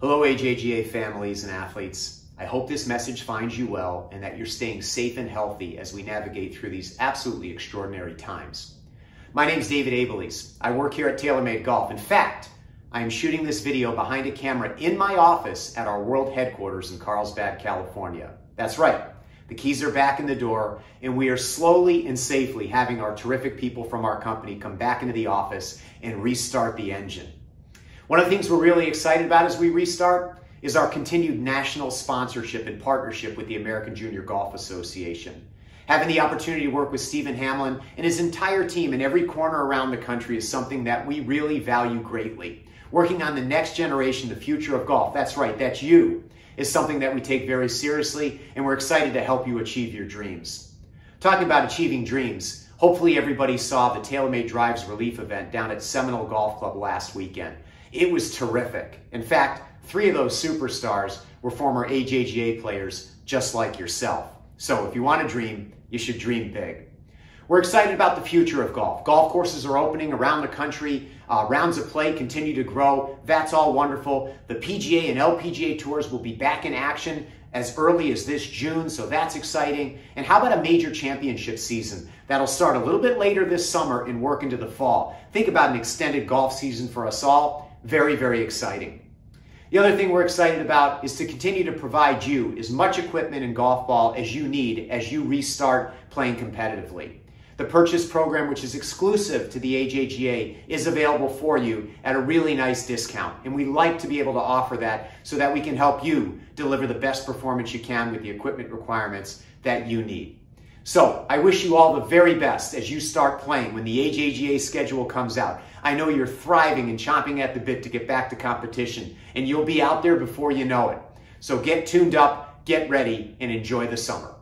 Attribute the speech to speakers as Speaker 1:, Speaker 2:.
Speaker 1: Hello, AJGA families and athletes. I hope this message finds you well and that you're staying safe and healthy as we navigate through these absolutely extraordinary times. My name is David Abeles. I work here at TaylorMade Golf. In fact, I am shooting this video behind a camera in my office at our world headquarters in Carlsbad, California. That's right. The keys are back in the door, and we are slowly and safely having our terrific people from our company come back into the office and restart the engine. One of the things we're really excited about as we restart is our continued national sponsorship and partnership with the American Junior Golf Association. Having the opportunity to work with Stephen Hamlin and his entire team in every corner around the country is something that we really value greatly. Working on the next generation, the future of golf, that's right, that's you, is something that we take very seriously and we're excited to help you achieve your dreams. Talking about achieving dreams, hopefully everybody saw the TaylorMade Driving Relief event down at Seminole Golf Club last weekend. It was terrific. In fact, three of those superstars were former AJGA players just like yourself. So if you want to dream, you should dream big. We're excited about the future of golf. Golf courses are opening around the country. Uh, rounds of play continue to grow. That's all wonderful. The PGA and LPGA tours will be back in action as early as this June, so that's exciting. And how about a major championship season that'll start a little bit later this summer and work into the fall? Think about an extended golf season for us all. Very, very exciting. The other thing we're excited about is to continue to provide you as much equipment and golf ball as you need as you restart playing competitively. The purchase program, which is exclusive to the AJGA, is available for you at a really nice discount. And we like to be able to offer that so that we can help you deliver the best performance you can with the equipment requirements that you need. So I wish you all the very best as you start playing when the AJGA schedule comes out. I know you're thriving and chomping at the bit to get back to competition, and you'll be out there before you know it. So get tuned up, get ready, and enjoy the summer.